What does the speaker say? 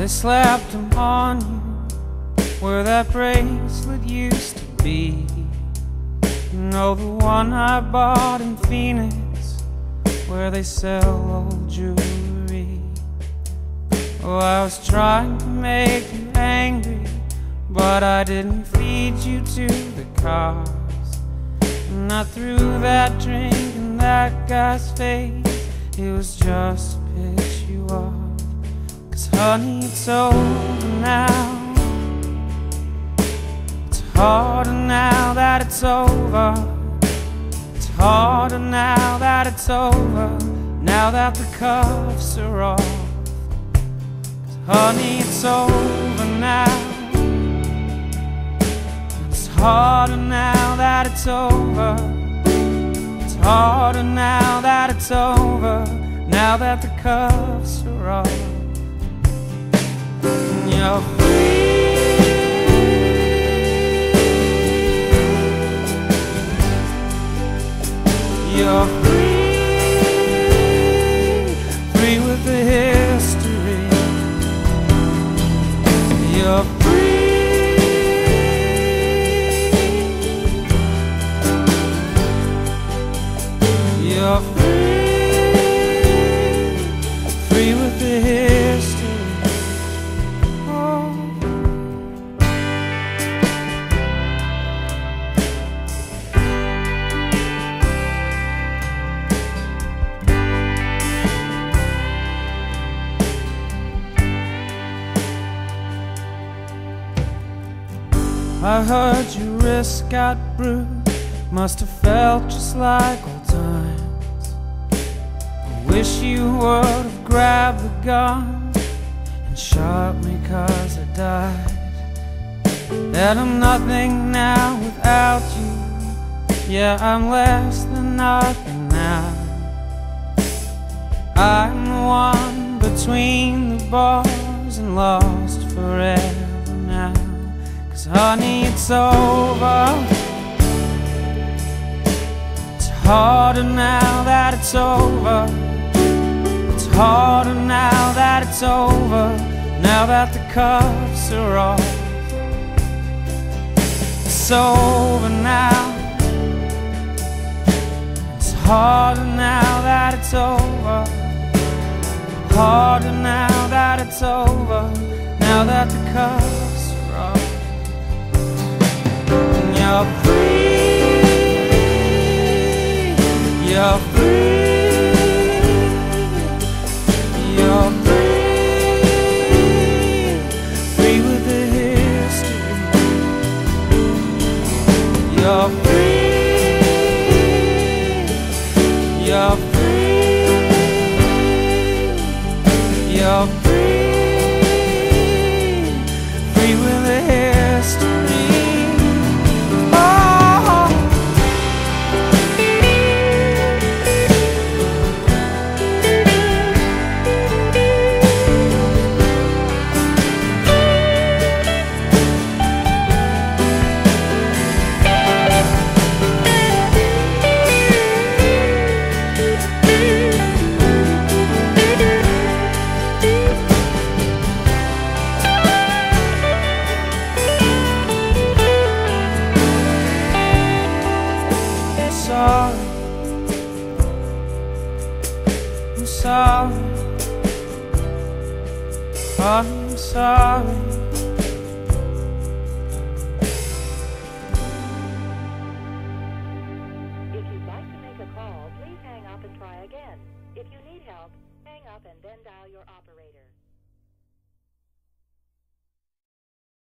they slapped them on you where that bracelet used to be. You know the one I bought in Phoenix where they sell old jewelry. Oh, I was trying to make you angry, but I didn't feed you to the cars. And I threw that drink in that guy's face. It was just to piss you off. Honey, it's over now. It's harder now that it's over. It's harder now that it's over. Now that the cuffs are off. Honey, it's over now. It's harder now that it's over. It's harder now that it's over. Now that the cuffs are off. You're free. You're free. I heard your wrist got bruised. Must have felt just like old times. I wish you would have grabbed the gun and shot me cause I died. That I'm nothing now without you. Yeah, I'm less than nothing now. I'm the one between the bars and lost forever. Cause honey, it's over. It's harder now that it's over. It's harder now that it's over. Now that the cuffs are off. It's over now. It's harder now that it's over. Harder now that it's over. Now that the cuffs You're free. Sorry. I'm sorry. I'm sorry. If you'd like to make a call, please hang up and try again. If you need help, hang up and then dial your operator.